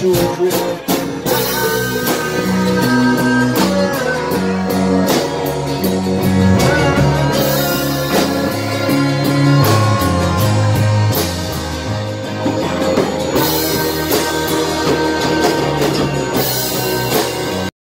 to a crib.